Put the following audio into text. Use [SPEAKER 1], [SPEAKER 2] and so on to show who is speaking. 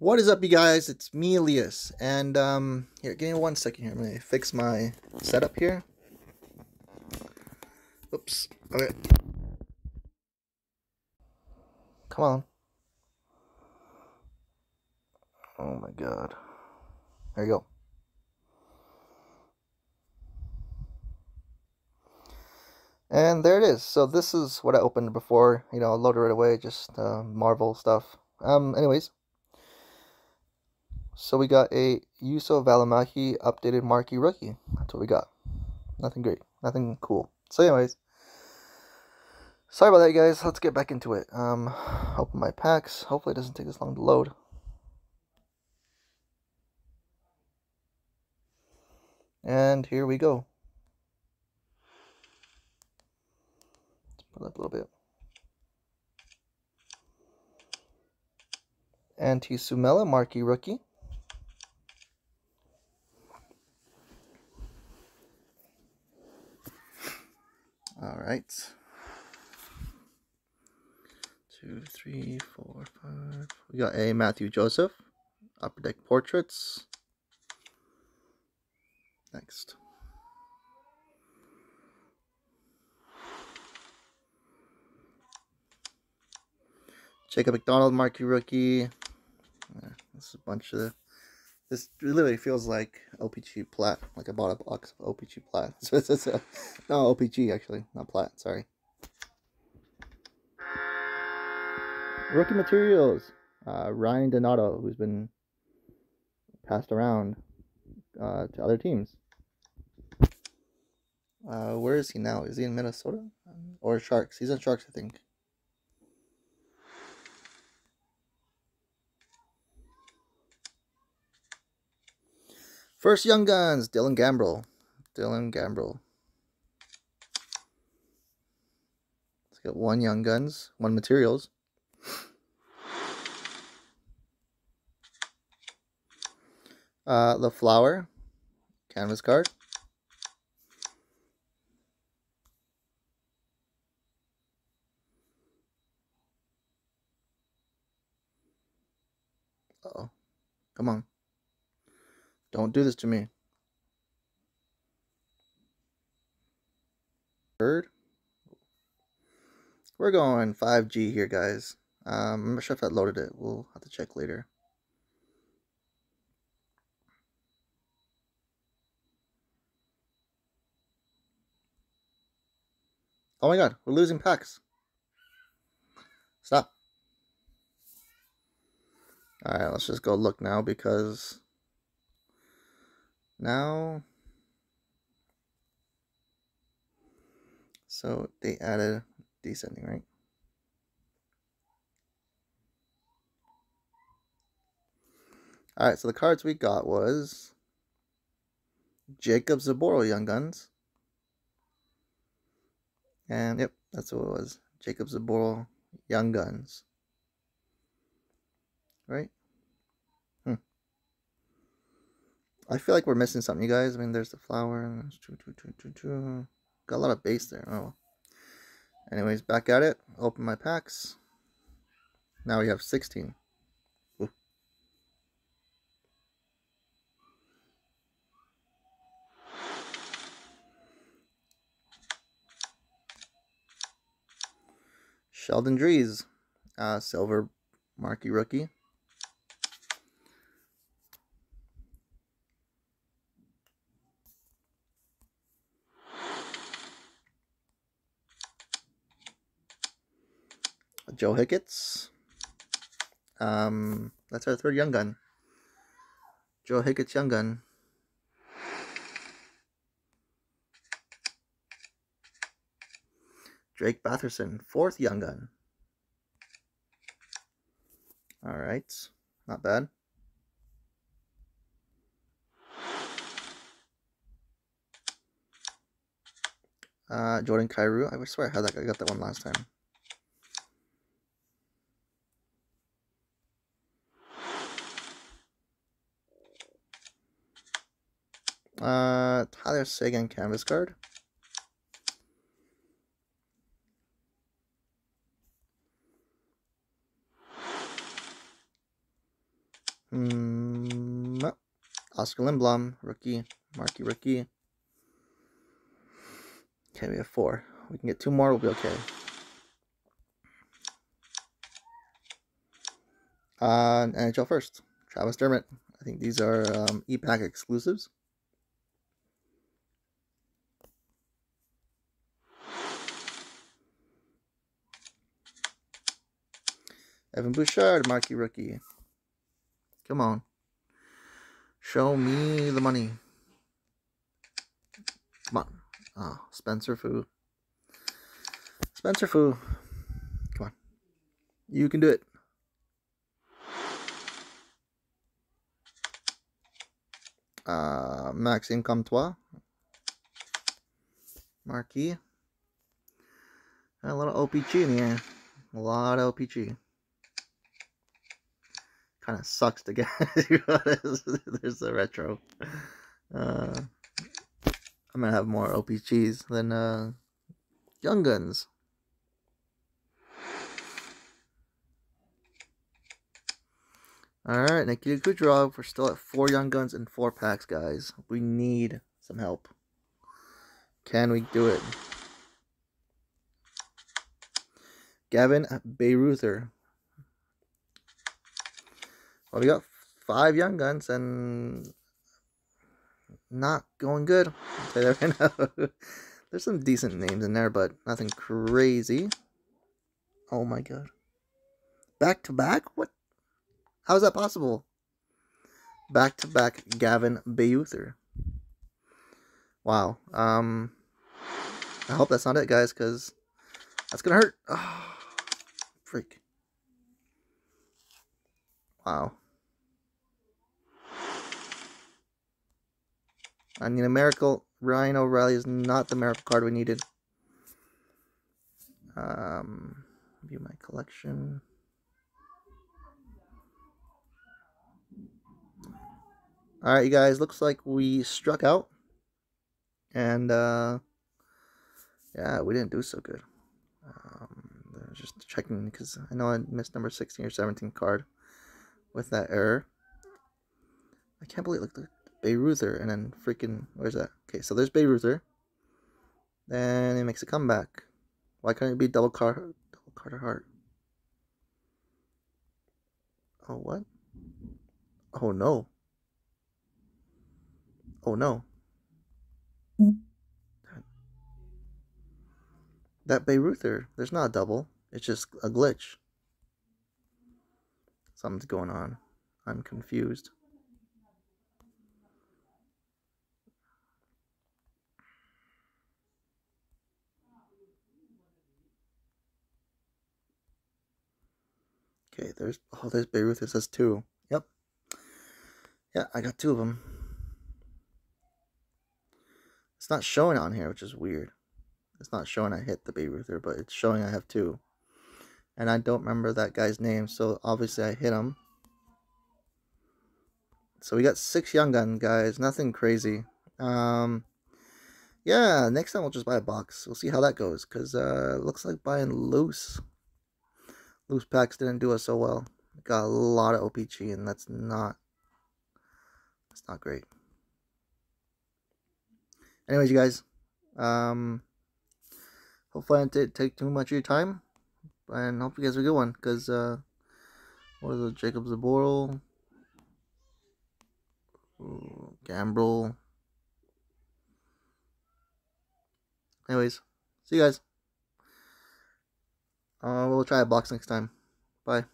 [SPEAKER 1] What is up, you guys? It's me, Elias. And, um, here, give me one second here. I'm to fix my setup here. Oops. Okay. Come on. Oh my god. There you go. And there it is. So this is what I opened before. You know, I loaded it away, just uh, Marvel stuff. Um, anyways. So we got a Juuso Välimäki updated marquee rookie. That's what we got. Nothing great. Nothing cool. So anyways. Sorry about that, guys. Let's get back into it. Um, open my packs. Hopefully it doesn't take this long to load. And here we go. Let's pull up a little bit. Antti Suomela, marquee rookie. All right. Two, three, four, five. We got a Matthew Joseph, Upper Deck Portraits. Next. Jacob MacDonald, marquee rookie. This is a bunch of. This literally feels like OPC plat. Like I bought a box of OPC plat. So it's, it's a, no OPC actually, not plat. Sorry. Rookie materials. Uh, Ryan Donato, who's been passed around uh, to other teams. Uh, where is he now? Is he in Minnesota or Sharks? He's in Sharks, I think. First Young Guns, Dylan Gambrell. Dylan Gambrell. Let's get one Young Guns, one Materials. Uh, the Flower, canvas card. Uh oh Come on. Don't do this to me. Third. We're going 5G here, guys. Um, I'm not sure if I loaded it. We'll have to check later. Oh my god, we're losing packs. Stop. Alright, let's just go look now because now so they added descending, right? Alright, so the cards we got was Jakub Zboril Young Guns. And yep, that's what it was. Jakub Zboril Young Guns. Right? I feel like we're missing something, you guys. I mean, there's the flower. Got a lot of base there. Oh. Anyways, back at it. Open my packs. Now we have 16. Ooh. Sheldon Dries, uh, silver marquee rookie. Joe Hicketts. Um, that's our third young gun. Joe Hicketts young gun. Drake Batherson, fourth young gun. All right, not bad. Uh, Jordan Kyrou. I swear I had that. I got that one last time. Uh, Tyler Seguin canvas card. Mm, Oskar Lindblom, rookie. Marquee rookie. Okay, we have four. We can get two more, we'll be okay. Uh, NHL first. Travis Dermott. I think these are um, e-pack exclusives. Evan Bouchard, marquee rookie. Come on. Show me the money. Come on. Oh, Spencer Foo. Spencer Foo. Come on. You can do it. Uh, Maxime Comtois. Marquee. A little OPC in here. A lot of OPC kind of sucks to get. There's the retro. Uh, I'm gonna have more OPCs than uh, Young Guns. Alright, Nikita Kucherov. We're still at four Young Guns and four packs, guys. We need some help. Can we do it? Gavin Bayreuther. Well, we got five young guns and not going good. I'll right now. There's some decent names in there, but nothing crazy. Oh my god. Back to back? What? How is that possible? Back to back Gavin Bayreuther. Wow. Um, I hope that's not it, guys, because that's going to hurt. Oh, freak. Wow. I need a miracle. Ryan O'Reilly is not the miracle card we needed. Um, view my collection. Alright, you guys, looks like we struck out. And, uh, yeah, we didn't do so good. Um, just checking because I know I missed number 16 or 17 card with that error. I can't believe, look, the Bayreuther, and then freaking, where's that? Okay, so there's Bayreuther. Then it makes a comeback. Why can't it be double car, double Carter Hart? Oh, what? Oh, no. Oh, no. That Bayreuther, there's not a double. It's just a glitch. Something's going on. I'm confused. Okay, there's oh, there's Bayruth. It says two. Yep. Yeah, I got two of them. It's not showing on here, which is weird. It's not showing I hit the Bayreuther, but it's showing I have two. And I don't remember that guy's name, so obviously I hit him. So we got six Young Gun guys, nothing crazy. Um, yeah, next time we'll just buy a box. We'll see how that goes, because uh, looks like buying loose loose packs didn't do us so well. Got a lot of OPC, and that's not that's not great. Anyways, you guys, um, hopefully I didn't take too much of your time, and hope you guys have a good one. Cause uh, what is it, Jakub Zboril, Gambrell. Anyways, see you guys. Uh, we'll try a box next time. Bye.